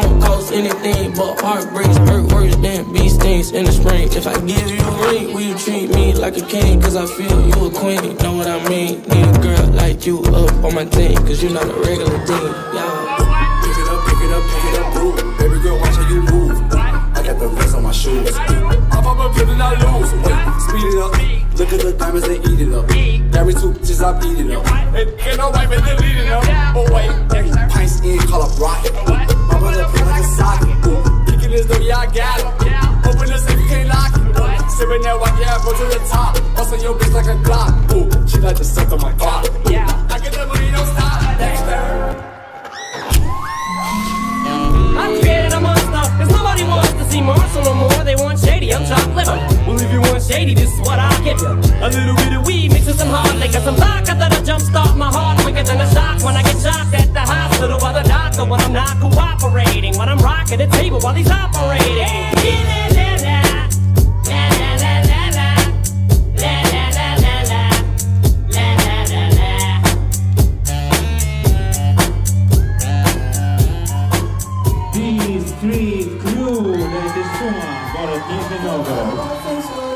don't cost anything but heartbreaks. Hurt worse than bee stings in the spring. If I give you a ring, will you treat me like a king? Cause I feel you a queen, know what I mean? Need a girl like you up on my team, cause you're not a regular team, Yeah, Pick it up, pick it up, pick it up, boo. Baby girl, watch how you move. I got the rest on my shoes. I pop up, and I lose. Wait, speed it up. Look at the diamonds, they eat it up. Got two bitches, I beat it up. And, can't nobody delete it up. Kicking this door, yeah, I got it. Open the safe, you can't lock it. Sipping that white, yeah, go to the top. Bustin' your bitch like a Glock. Ooh, she like to suck on my cock. Yeah, I get the money, don't stop. Dexter. I created a monster, cause nobody wants to see Marshall no more. They want shady, I'm chopped liver. Well, if you want shady, this is what I'll give you. A little bit of weed mixed with some hard liquor, some vodka that'll jumpstart my heart quicker than a shock when I get shocked at the hospital by the doctor when I'm not cooperating. When I'm rocking the table while he's operating. street crew, that is Suma, for a team in Novo.